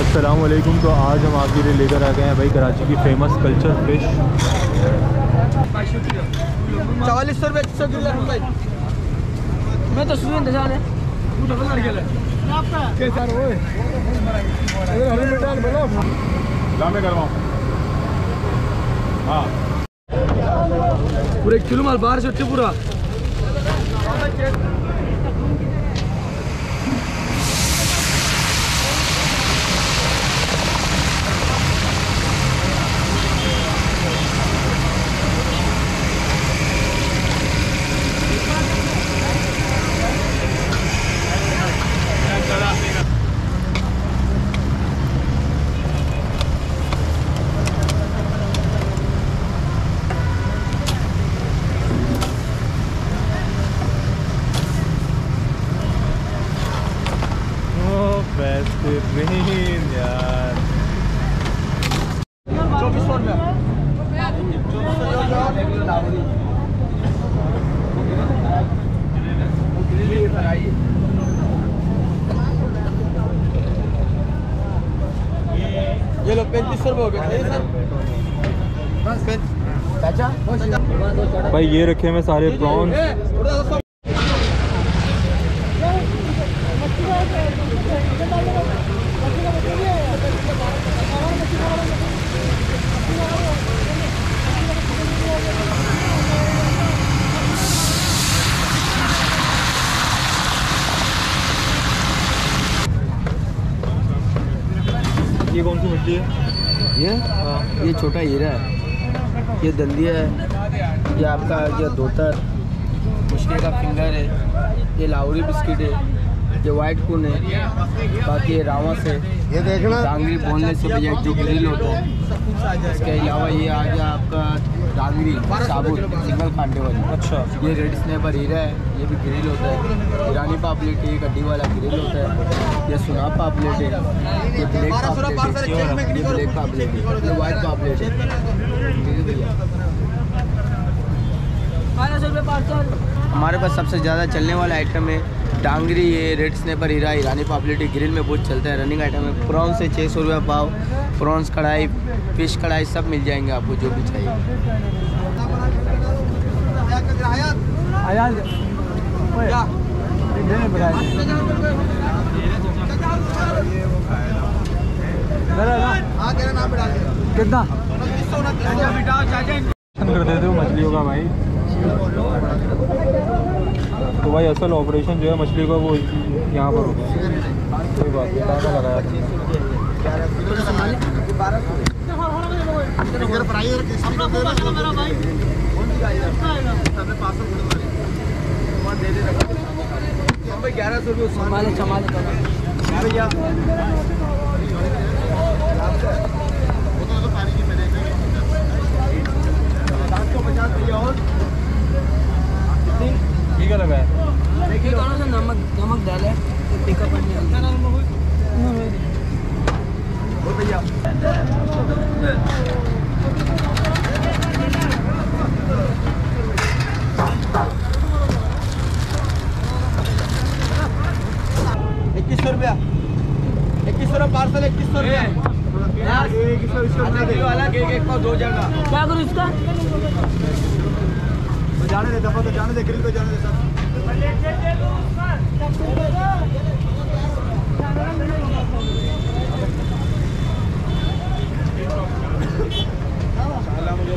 असलकुम तो आज हम आपके लिए लेकर आ गए हैं भाई कराची की फ़ेमस कल्चर फ़िश चवालीस सौ रुपये सौ किलो मैं तो सुन इंतज़ार है। हाँ। पूरा एक किलो माल बाहर से उठे पूरा बेहतरीन यार चौबीस सौ रुपया ये लो पैंतीस सौ रुपये हो चाचा भाई ये रखे हैं सारे प्रॉन्स ये कौन सी मछली है? ये? हाँ। ये छोटा हीरा है। ये दंदिया है। ये आपका ये धोतर मुश्किल का फिंगर है। ये लाहौरी बिस्किट है। ये वाइट कून है बाकी ये रावस है ये देखना। डांगरी बोलने से भैया जो ग्रिल होता है इसके अलावा ये आ गया आपका डांगरी साबुत सिंगल कांटे वाली। अच्छा। ये रेड स्नेपर हीरा है ये भी ग्रिल होता है। ईरानी पापलेट है गड्डी वाला ग्रिल होता है। ये सुना पापलेट है। ये ब्लैक पापलेट है। ये ब्लैक पापलेट है। ये वाइट पापलेट है। ठीक है भैया हमारे पास सबसे ज़्यादा चलने वाला आइटम है डांगरी है रेड स्नेपर हीरा ईरानी पापलेट ग्रिल में बहुत चलता है। रनिंग आइटम है। प्रॉन्स है छः सौ रुपये पाव। प्रॉन्स कढ़ाई फ़िश कढ़ाई सब मिल जाएँगे आपको जो भी चाहिए। कितना? कर देते हो मछलियों का भाई। तो भाई असल ऑपरेशन जो है मछली का वो यहाँ पर होगा। कोई बात नहीं कहाँ लगाया ग्यारह सौ रुपये संभाले भैया ये क्या लगा है? ये थोड़ा सा नमक नमक डाले तो पिकअप भैया इक्कीस सौ रुपया। इक्कीस सौ पार्सल इक्कीस सौ रुपया। वाला एक एक पाव दो जगह। क्या करूँ इसका? तो जाने दे दफ़ा तो जाने दे ग्रिल पे जाने दे मुझे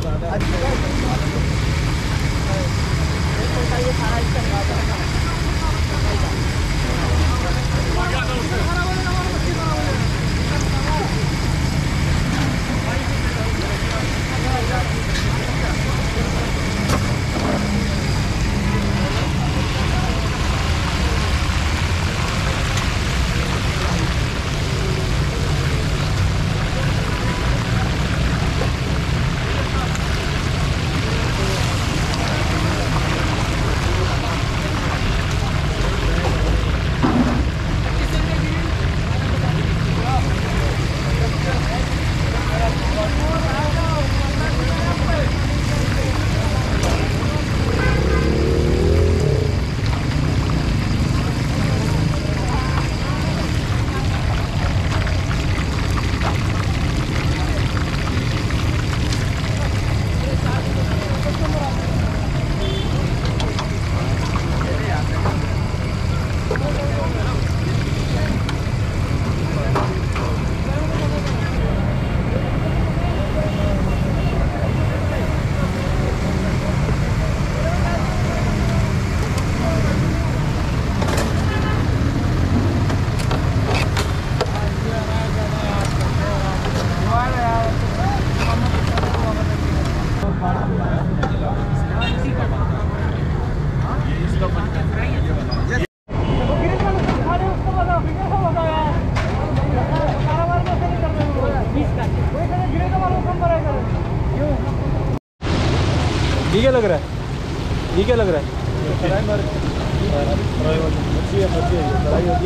ये क्या लग रहा है? ये क्या लग रहा है?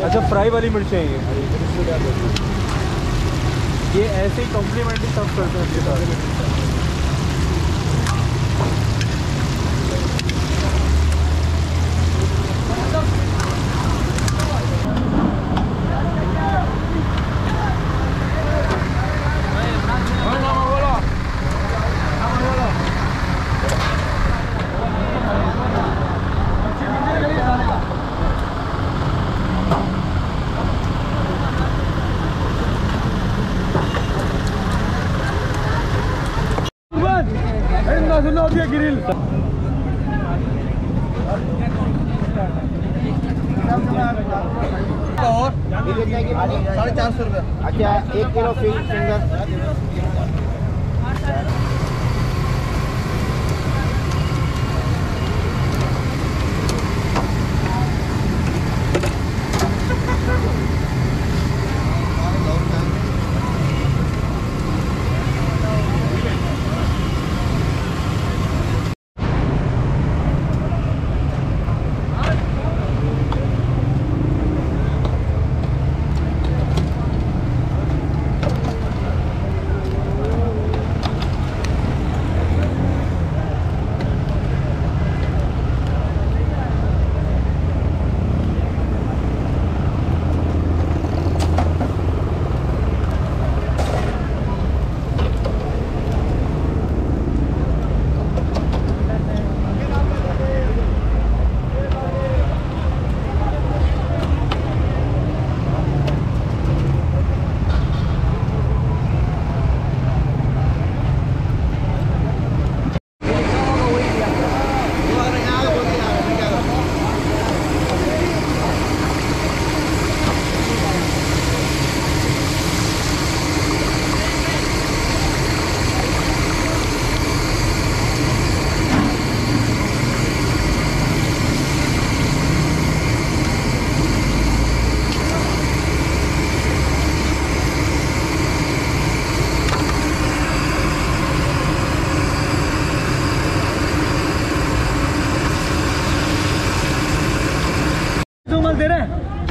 अच्छा फ्राई वाली मिर्ची है ये। ये ऐसे ही कॉम्प्लीमेंट्री सब करते हैं। साढ़े चार सौ रुपये। अच्छा एक किलो फिंगर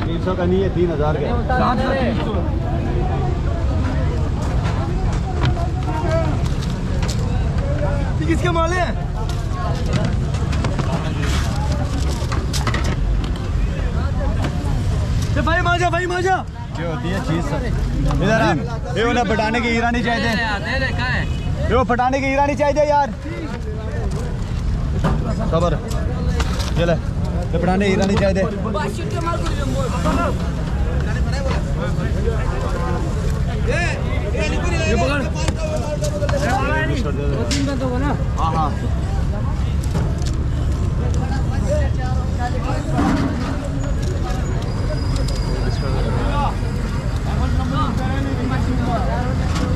तीन सौ का नहीं है तीन हज़ार का। किसके माल है? भाई माजा भाई माजा। ये होती है चीज़ इधर आ ये उन्हें पटाने की हीरा नहीं चाहिए। ये वो पटाने की हीरा नहीं चाहिए यार। खबर। चले चाहिए ये पकड़ हाँ हाँ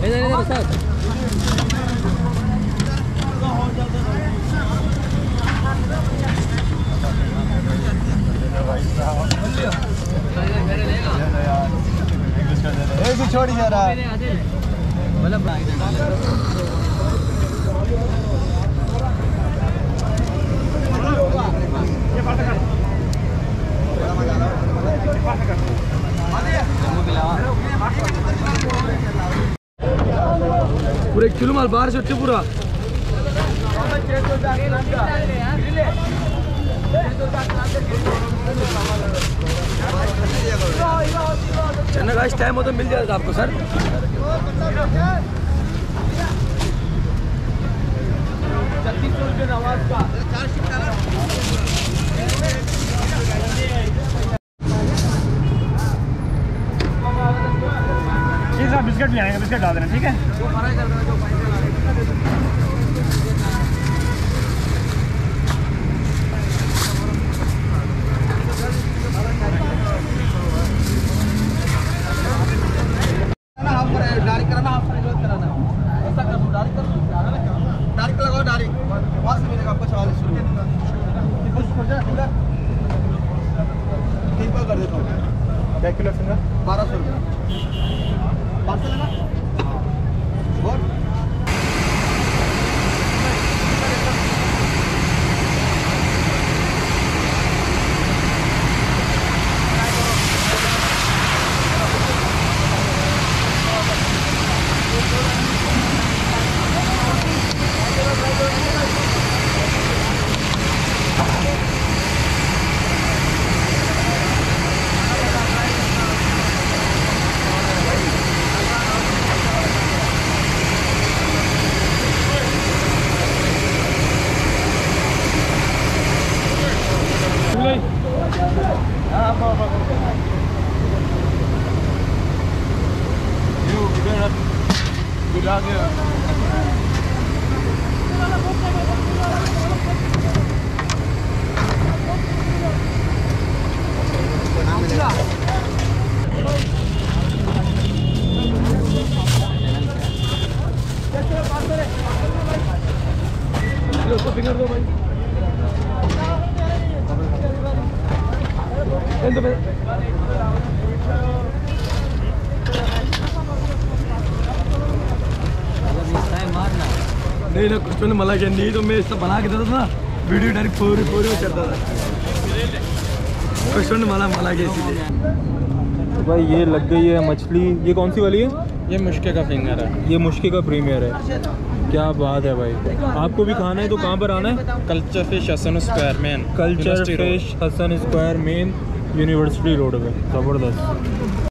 इधर इधर सर जा रहा पूरा एक किलो माल बाहर से पूरा। चना का टाइम हो तो मिल जाएगा आपको सर बिस्किट भी आएँगे, बिस्किट डाल देना, ठीक है? डायरेक्ट कराना हाफ़ फ्राई कराना ऐसा कर दो डायरेक्ट कर डायरेक्ट लगाओ डायरेक्ट। वहाँ से मिलेगा आपको रुपये फिंगर तीन पर कर देता हूँ। क्या किलो फिंगर बारह सौ रुपये पार्सल है ना नहीं ना कुछ तो मला क्या नहीं तो मैं बना के देता था ना, वीडियो डायरेक्ट फोर फोर में माला माला तो मला मला के इसीलिए तो भाई ये लग गई है मछली। ये कौन सी वाली है? ये मुश्के का फिंगर है। ये मुश्के का प्रीमियर है। क्या बात है भाई। आपको भी खाना है तो कहाँ पर आना है? Culture fish Hasan square main culture fish Hasan square main university road पे। ज़बरदस्त।